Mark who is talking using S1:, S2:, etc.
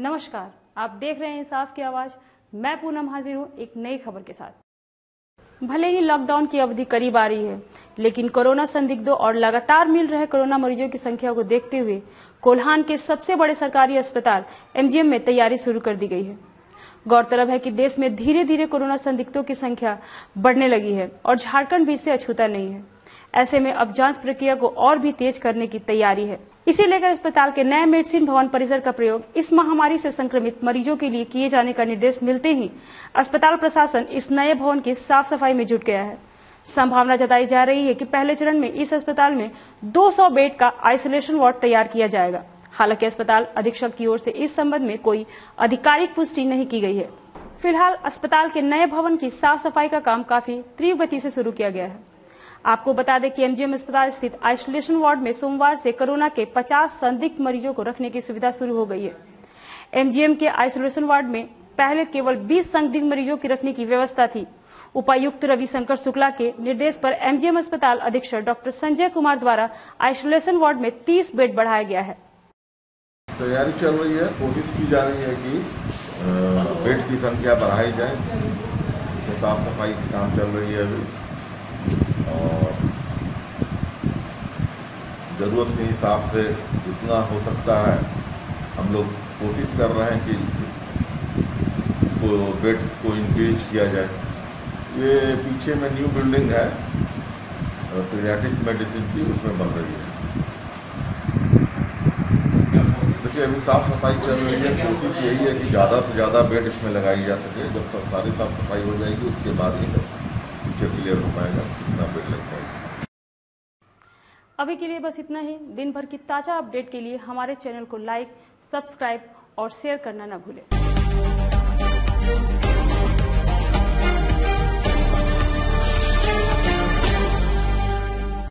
S1: नमस्कार, आप देख रहे हैं इंसाफ की आवाज़। मैं पूनम हाजिर हूँ एक नई खबर के साथ। भले ही लॉकडाउन की अवधि करीब आ रही है, लेकिन कोरोना संदिग्धों और लगातार मिल रहे कोरोना मरीजों की संख्या को देखते हुए कोल्हान के सबसे बड़े सरकारी अस्पताल एमजीएम में तैयारी शुरू कर दी गई है। गौरतलब है कि देश में धीरे धीरे कोरोना संदिग्धों की संख्या बढ़ने लगी है और झारखंड भी इससे अछूता नहीं है। ऐसे में अब जाँच प्रक्रिया को और भी तेज करने की तैयारी है। इसे लेकर अस्पताल के नए मेडिसिन भवन परिसर का प्रयोग इस महामारी से संक्रमित मरीजों के लिए किए जाने का निर्देश मिलते ही अस्पताल प्रशासन इस नए भवन की साफ़ सफ़ाई में जुट गया है। संभावना जताई जा रही है कि पहले चरण में इस अस्पताल में 200 बेड का आइसोलेशन वार्ड तैयार किया जाएगा। हालाँकि अस्पताल अधीक्षक की ओर से इस संबंध में कोई आधिकारिक पुष्टि नहीं की गई है। फ़िलहाल अस्पताल के नए भवन की साफ़ सफ़ाई का काम काफ़ी तीव्र गति से शुरू किया गया है। आपको बता दें कि एमजीएम अस्पताल स्थित आइसोलेशन वार्ड में सोमवार से कोरोना के 50 संदिग्ध मरीजों को रखने की सुविधा शुरू हो गई है। एमजीएम के आइसोलेशन वार्ड में पहले केवल 20 संदिग्ध मरीजों की रखने की व्यवस्था थी। उपायुक्त रविशंकर शुक्ला के निर्देश पर एमजीएम अस्पताल अधीक्षक डॉक्टर संजय कुमार द्वारा आइसोलेशन वार्ड में 30 बेड बढ़ाया गया है।
S2: तैयारी चल रही है। कोशिश की जा रही है कि बेड की संख्या बढ़ाई जाए। तो साफ़ सफ़ाई की काम चल रही है अभी। ज़रूरत के हिसाब से जितना हो सकता है, हम लोग कोशिश कर रहे हैं कि इसको बेड को इंक्रीज किया जाए। ये पीछे में न्यू बिल्डिंग है पीडियाट्रिक्स मेडिसिन की उसमें बन रही है। देखिए, अभी साफ़ सफ़ाई चल रही है, कोशिश यही है कि ज़्यादा से ज़्यादा बेड इसमें लगाई जा सके। जब सारी साफ़ सफ़ाई हो जाएगी, उसके बाद ही पीछे क्लियर हो पाएगा कितना बेड लग पाएगा
S1: अभी के लिए बस इतना ही। दिन भर की ताज़ा अपडेट के लिए हमारे चैनल को लाइक, सब्सक्राइब और शेयर करना न भूलें।